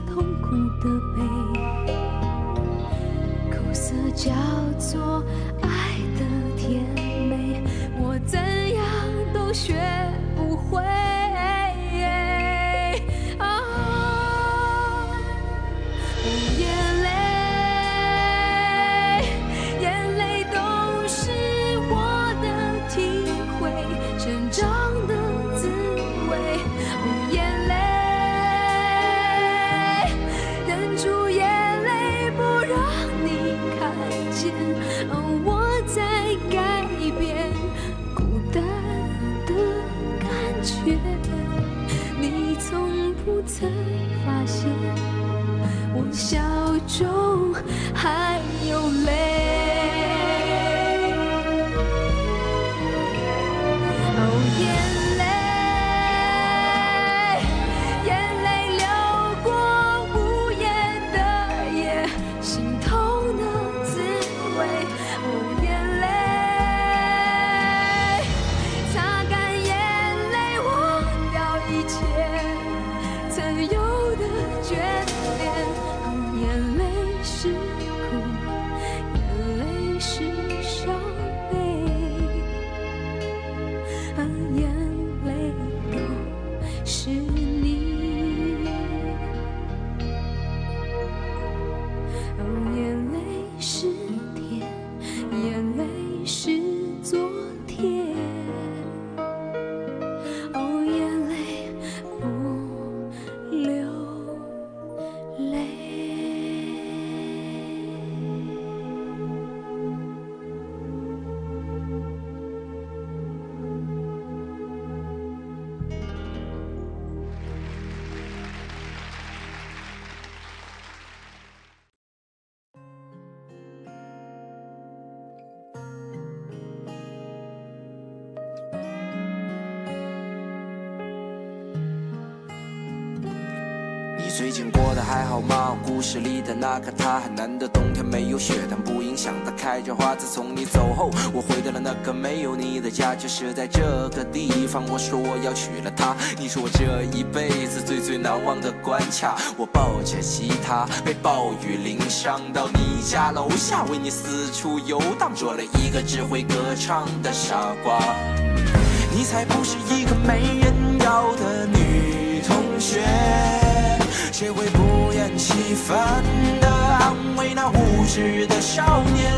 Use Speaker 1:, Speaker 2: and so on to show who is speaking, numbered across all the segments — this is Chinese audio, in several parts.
Speaker 1: 痛苦的悲，苦涩叫做不曾发现。我笑中还有泪。
Speaker 2: 最近过得还好吗？故事里的那个他，很难得冬天没有雪，但不影响他开着花。自从你走后，我回到了那个没有你的家，就是在这个地方。我说我要娶了她，你是我这一辈子最最难忘的关卡。我抱着吉他，被暴雨淋伤，到你家楼下，为你四处游荡，做了一个只会歌唱的傻瓜。你才不是一个没人要的女同学，厌其烦地安慰那无知的少年？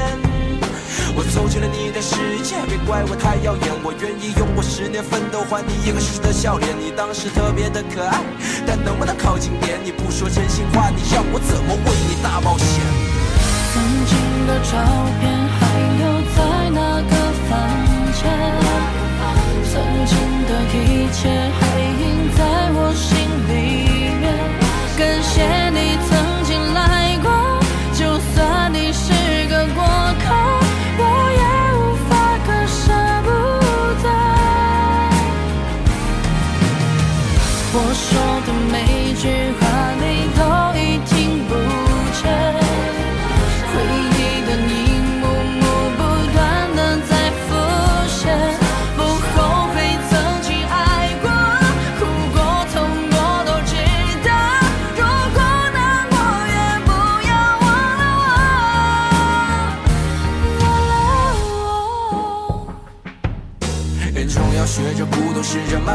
Speaker 2: 我走进了你的世界，别怪我太耀眼，我愿意用我十年奋斗换你一个熟悉的笑脸。你当时特别的可爱，但能不能靠近点？你不说真心话，你让我怎么为你大冒险？
Speaker 3: 曾经的照片还留在那个房间，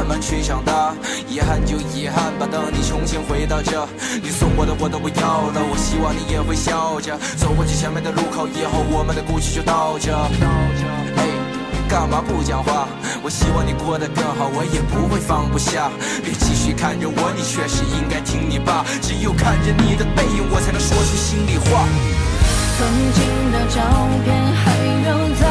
Speaker 2: 慢慢去长大。遗憾就遗憾吧，等你重新回到这，你送我的我都不要了。我希望你也会笑着走过去前面的路口，以后我们的故事就到这。哎，干嘛不讲话？我希望你过得更好，我也不会放不下。别继续看着我，你确实应该听你爸。只有看着你的背影，我才能说出心里话。
Speaker 3: 曾经的照片还留在